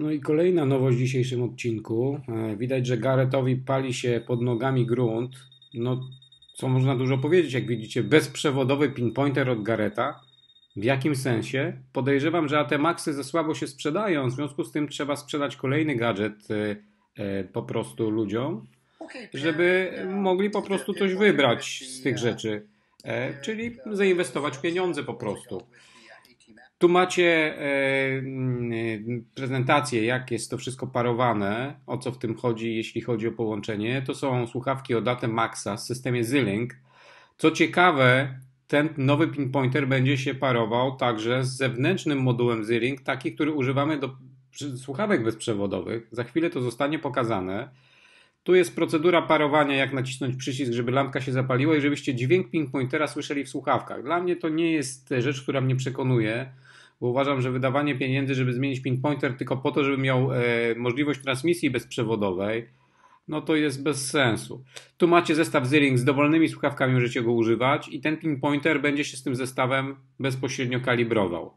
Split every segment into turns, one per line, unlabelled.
No i kolejna nowość w dzisiejszym odcinku. E, widać, że Garrettowi pali się pod nogami grunt. No, co można dużo powiedzieć, jak widzicie, bezprzewodowy pinpointer od Garretta. W jakim sensie? Podejrzewam, że AT-Maxy za słabo się sprzedają, w związku z tym trzeba sprzedać kolejny gadżet e, e, po prostu ludziom, żeby mogli po prostu coś wybrać z tych rzeczy. Czyli zainwestować pieniądze po prostu. Tu macie prezentację, jak jest to wszystko parowane, o co w tym chodzi, jeśli chodzi o połączenie. To są słuchawki od Date Maxa w systemie Z-Link. Co ciekawe, ten nowy pinpointer będzie się parował także z zewnętrznym modułem Z-Link, taki, który używamy do słuchawek bezprzewodowych. Za chwilę to zostanie pokazane. Tu jest procedura parowania, jak nacisnąć przycisk, żeby lampka się zapaliła i żebyście dźwięk pinpointera słyszeli w słuchawkach. Dla mnie to nie jest rzecz, która mnie przekonuje bo uważam, że wydawanie pieniędzy, żeby zmienić pinpointer tylko po to, żeby miał e, możliwość transmisji bezprzewodowej, no to jest bez sensu. Tu macie zestaw Z-Link z dowolnymi słuchawkami, możecie go używać i ten pinpointer będzie się z tym zestawem bezpośrednio kalibrował.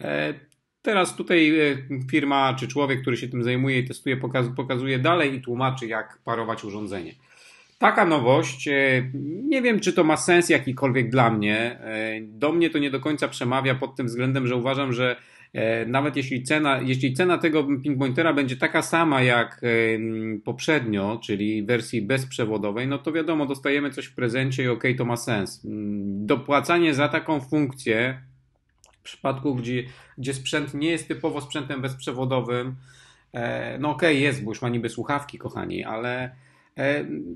E, teraz tutaj e, firma czy człowiek, który się tym zajmuje i testuje, pokazuje dalej i tłumaczy, jak parować urządzenie taka nowość. E, nie wiem, czy to ma sens jakikolwiek dla mnie. E, do mnie to nie do końca przemawia pod tym względem, że uważam, że e, nawet jeśli cena, jeśli cena tego pinpointera będzie taka sama jak poprzednio, czyli wersji bezprzewodowej, no to wiadomo, dostajemy coś w prezencie i ok, to ma sens. Mm, dopłacanie za taką funkcję w przypadku, gdzie, gdzie sprzęt nie jest typowo sprzętem bezprzewodowym, no ok, jest, bo już ma niby słuchawki, kochani, ale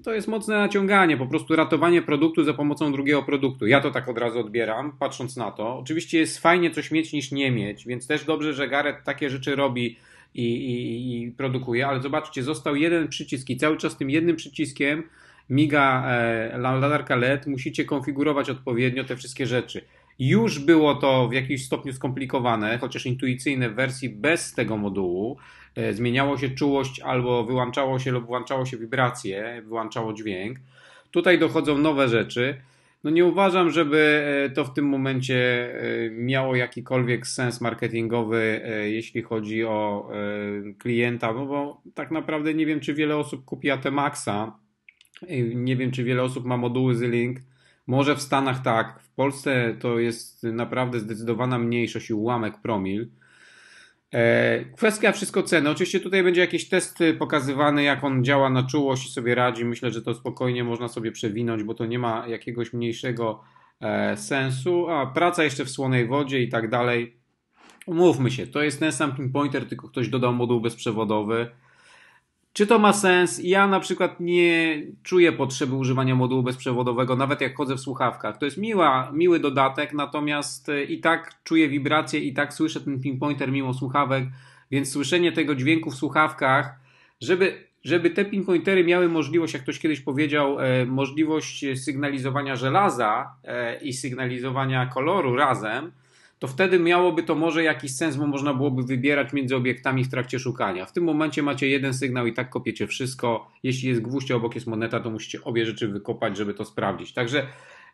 to jest mocne naciąganie, po prostu ratowanie produktu za pomocą drugiego produktu. Ja to tak od razu odbieram, patrząc na to. Oczywiście jest fajnie coś mieć niż nie mieć, więc też dobrze, że Gareth takie rzeczy robi i, i, i produkuje, ale zobaczcie, został jeden przycisk i cały czas tym jednym przyciskiem miga e, latarka LED, musicie konfigurować odpowiednio te wszystkie rzeczy. Już było to w jakimś stopniu skomplikowane, chociaż intuicyjne w wersji bez tego modułu. E, zmieniało się czułość albo wyłączało się lub włączało się wibracje, wyłączało dźwięk. Tutaj dochodzą nowe rzeczy. No nie uważam, żeby e, to w tym momencie e, miało jakikolwiek sens marketingowy, jeśli chodzi o klienta, no bo tak naprawdę nie wiem, czy wiele osób kupi AT Maxa. Nie wiem, czy wiele osób ma moduły z Link. Może w Stanach tak, w Polsce to jest naprawdę zdecydowana mniejszość i ułamek promil. E, kwestia wszystko ceny. Oczywiście tutaj będzie jakiś test pokazywany, jak on działa na czułość i sobie radzi. Myślę, że to spokojnie można sobie przewinąć, bo to nie ma jakiegoś mniejszego e, sensu. A praca jeszcze w słonej wodzie i tak dalej. Umówmy się, to jest ten sam pinpointer, tylko ktoś dodał moduł bezprzewodowy. Czy to ma sens? Ja na przykład nie czuję potrzeby używania modułu bezprzewodowego, nawet jak chodzę w słuchawkach. To jest miła, miły dodatek, natomiast e, i tak czuję wibrację, i tak słyszę ten pinpointer mimo słuchawek, więc słyszenie tego dźwięku w słuchawkach, żeby, żeby te pinpointery miały możliwość, jak ktoś kiedyś powiedział, e, możliwość sygnalizowania żelaza e, i sygnalizowania koloru razem, to wtedy miałoby to może jakiś sens, bo można byłoby wybierać między obiektami w trakcie szukania. W tym momencie macie jeden sygnał i tak kopiecie wszystko. Jeśli jest gwóźdź, obok jest moneta, to musicie obie rzeczy wykopać, żeby to sprawdzić. Także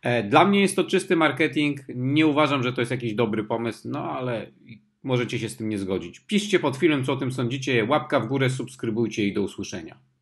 e, dla mnie jest to czysty marketing. Nie uważam, że to jest jakiś dobry pomysł, no ale możecie się z tym nie zgodzić. Piszcie pod filmem, co o tym sądzicie. Łapka w górę, subskrybujcie i do usłyszenia.